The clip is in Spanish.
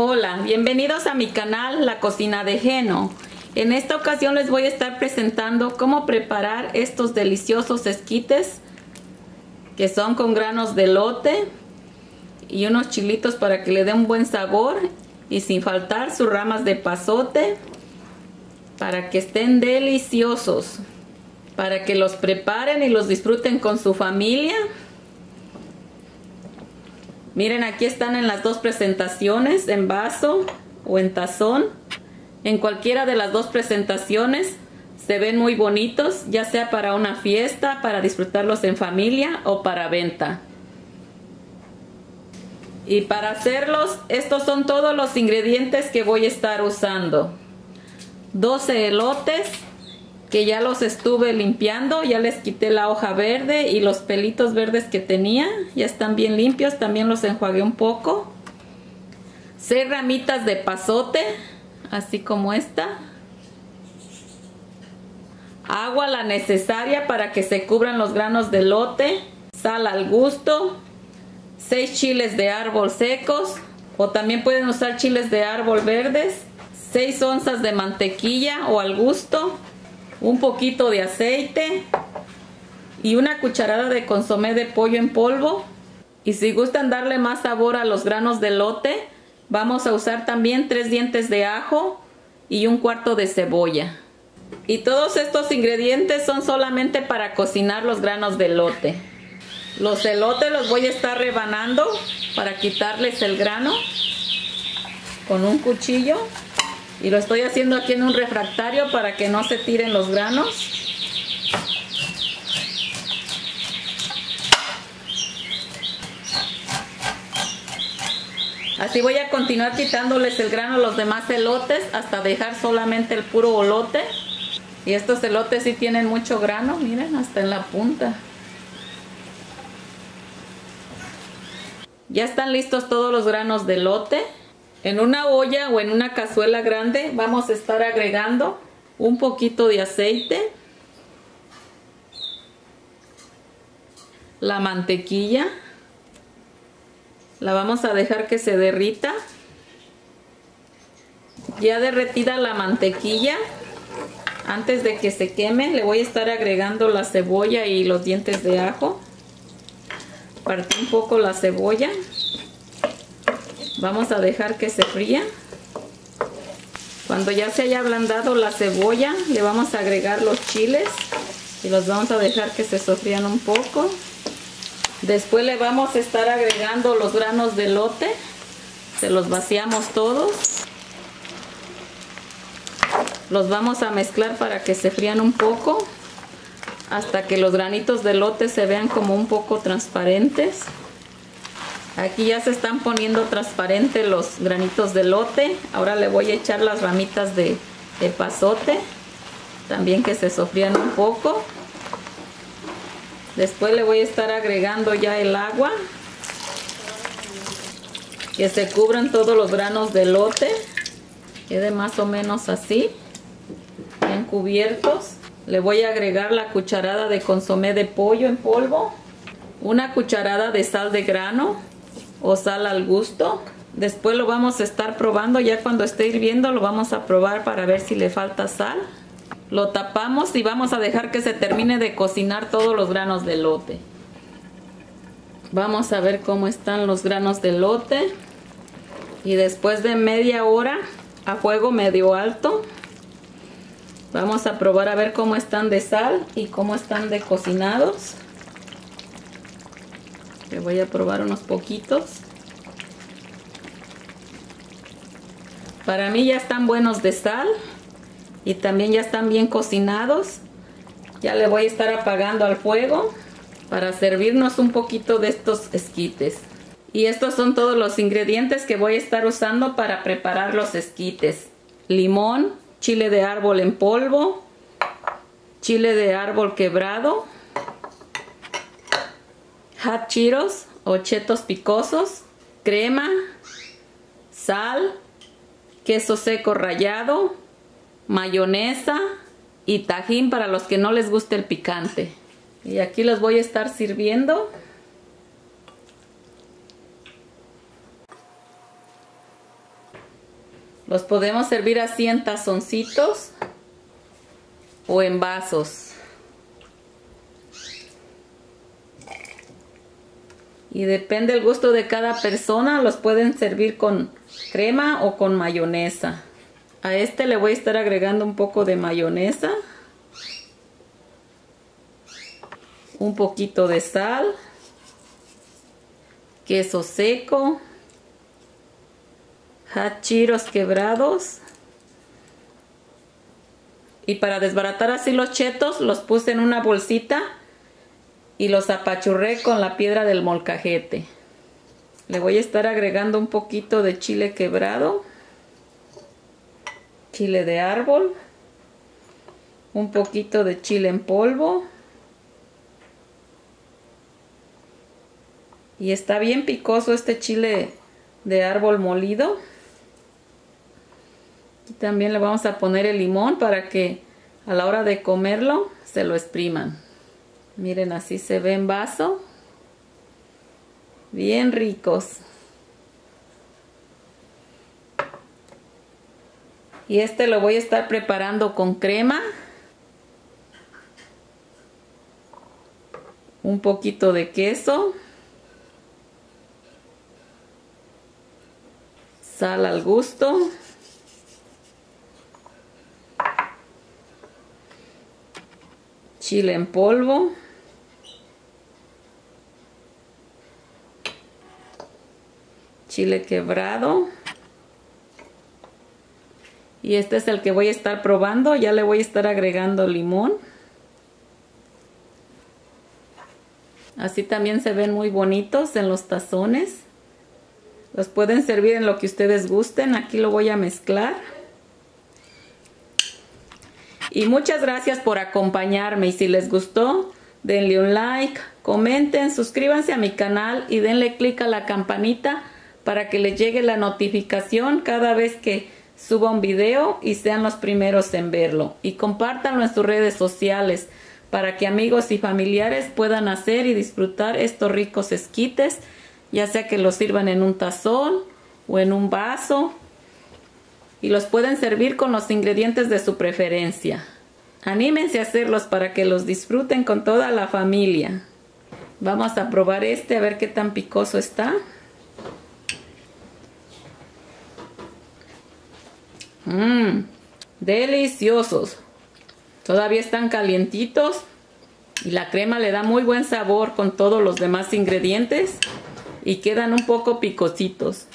Hola, bienvenidos a mi canal La Cocina de Geno. En esta ocasión les voy a estar presentando cómo preparar estos deliciosos esquites que son con granos de lote y unos chilitos para que le dé un buen sabor y sin faltar sus ramas de pasote para que estén deliciosos, para que los preparen y los disfruten con su familia. Miren, aquí están en las dos presentaciones, en vaso o en tazón. En cualquiera de las dos presentaciones se ven muy bonitos, ya sea para una fiesta, para disfrutarlos en familia o para venta. Y para hacerlos, estos son todos los ingredientes que voy a estar usando. 12 elotes, que ya los estuve limpiando, ya les quité la hoja verde y los pelitos verdes que tenía, ya están bien limpios, también los enjuagué un poco. Seis ramitas de pasote, así como esta. Agua la necesaria para que se cubran los granos de lote, sal al gusto, seis chiles de árbol secos. O también pueden usar chiles de árbol verdes, 6 onzas de mantequilla o al gusto, un poquito de aceite y una cucharada de consomé de pollo en polvo. Y si gustan darle más sabor a los granos de lote, vamos a usar también tres dientes de ajo y un cuarto de cebolla. Y todos estos ingredientes son solamente para cocinar los granos de lote. Los elotes los voy a estar rebanando para quitarles el grano con un cuchillo. Y lo estoy haciendo aquí en un refractario para que no se tiren los granos. Así voy a continuar quitándoles el grano a los demás elotes hasta dejar solamente el puro olote. Y estos elotes sí tienen mucho grano, miren, hasta en la punta. Ya están listos todos los granos de elote. En una olla o en una cazuela grande vamos a estar agregando un poquito de aceite, la mantequilla, la vamos a dejar que se derrita. Ya derretida la mantequilla, antes de que se queme le voy a estar agregando la cebolla y los dientes de ajo. Partí un poco la cebolla. Vamos a dejar que se fría. Cuando ya se haya ablandado la cebolla, le vamos a agregar los chiles y los vamos a dejar que se sofrían un poco. Después le vamos a estar agregando los granos de lote. Se los vaciamos todos. Los vamos a mezclar para que se frían un poco hasta que los granitos de lote se vean como un poco transparentes. Aquí ya se están poniendo transparentes los granitos de lote. Ahora le voy a echar las ramitas de, pasote. También que se sofrían un poco. Después le voy a estar agregando ya el agua. Que se cubran todos los granos de lote. Quede más o menos así. Bien cubiertos. Le voy a agregar la cucharada de consomé de pollo en polvo. Una cucharada de sal de grano o sal al gusto. Después lo vamos a estar probando, ya cuando esté hirviendo lo vamos a probar para ver si le falta sal. Lo tapamos y vamos a dejar que se termine de cocinar todos los granos de lote. Vamos a ver cómo están los granos de lote. Y después de media hora a fuego medio alto, vamos a probar a ver cómo están de sal y cómo están de cocinados. Le voy a probar unos poquitos. Para mí ya están buenos de sal y también ya están bien cocinados. Ya le voy a estar apagando al fuego para servirnos un poquito de estos esquites. Y estos son todos los ingredientes que voy a estar usando para preparar los esquites. Limón, chile de árbol en polvo, chile de árbol quebrado, hot cheetos o chetos picosos, crema, sal, queso seco rallado, mayonesa y tajín para los que no les guste el picante. Y aquí los voy a estar sirviendo. Los podemos servir así en tazoncitos o en vasos. Y depende el gusto de cada persona, los pueden servir con crema o con mayonesa. A este le voy a estar agregando un poco de mayonesa. Un poquito de sal. Queso seco hachiros quebrados. Y para desbaratar así los chetos, los puse en una bolsita y los apachurré con la piedra del molcajete. Le voy a estar agregando un poquito de chile quebrado, chile de árbol, un poquito de chile en polvo. Y está bien picoso este chile de árbol molido. Y también le vamos a poner el limón para que a la hora de comerlo se lo expriman. Miren, así se ve en vaso. Bien ricos. Y este lo voy a estar preparando con crema. Un poquito de queso. Sal al gusto. chile en polvo, chile quebrado y este es el que voy a estar probando, ya le voy a estar agregando limón. Así también se ven muy bonitos en los tazones. Los pueden servir en lo que ustedes gusten. Aquí lo voy a mezclar. Y muchas gracias por acompañarme y si les gustó, denle un like, comenten, suscríbanse a mi canal y denle click a la campanita para que les llegue la notificación cada vez que suba un video y sean los primeros en verlo. Y compártanlo en sus redes sociales para que amigos y familiares puedan hacer y disfrutar estos ricos esquites, ya sea que los sirvan en un tazón o en un vaso y los pueden servir con los ingredientes de su preferencia. Anímense a hacerlos para que los disfruten con toda la familia. Vamos a probar este a ver qué tan picoso está. Mmm, deliciosos. Todavía están calientitos y la crema le da muy buen sabor con todos los demás ingredientes y quedan un poco picositos.